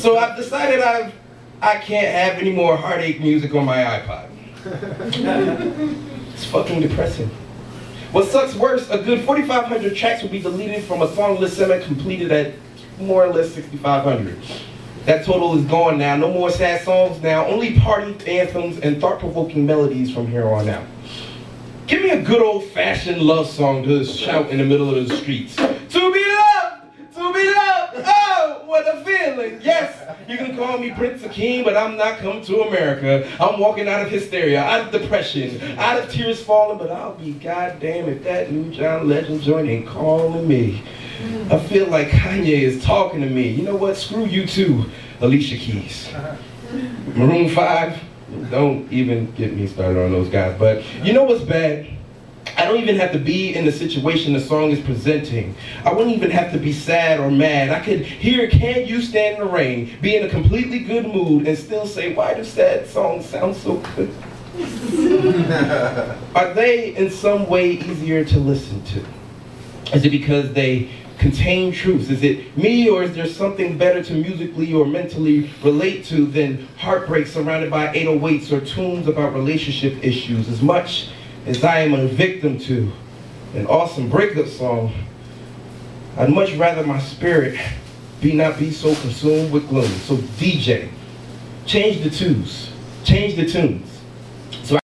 So I've decided I've, I can't have any more heartache music on my iPod. it's fucking depressing. What sucks worse, a good 4,500 tracks will be deleted from a song list segment completed at more or less 6,500. That total is gone now. No more sad songs now. Only party anthems and thought-provoking melodies from here on out. Give me a good old-fashioned love song to shout in the middle of the streets. To be loved, to be loved, oh, what a feeling. Yes, you can call me Prince Akeem, but I'm not coming to America. I'm walking out of hysteria, out of depression, out of tears falling, but I'll be goddamn if that new John Legend joint ain't calling me. I feel like Kanye is talking to me. You know what? Screw you too, Alicia Keys. Maroon 5, don't even get me started on those guys. But you know what's bad? I don't even have to be in the situation the song is presenting. I wouldn't even have to be sad or mad. I could hear Can You Stand in the Rain, be in a completely good mood, and still say, why do sad songs sound so good? Are they in some way easier to listen to? Is it because they contain truths? Is it me or is there something better to musically or mentally relate to than heartbreak surrounded by 808s or tunes about relationship issues? As much as I am a victim to an awesome breakup song, I'd much rather my spirit be not be so consumed with gloom. So DJ, change the tunes, change the tunes.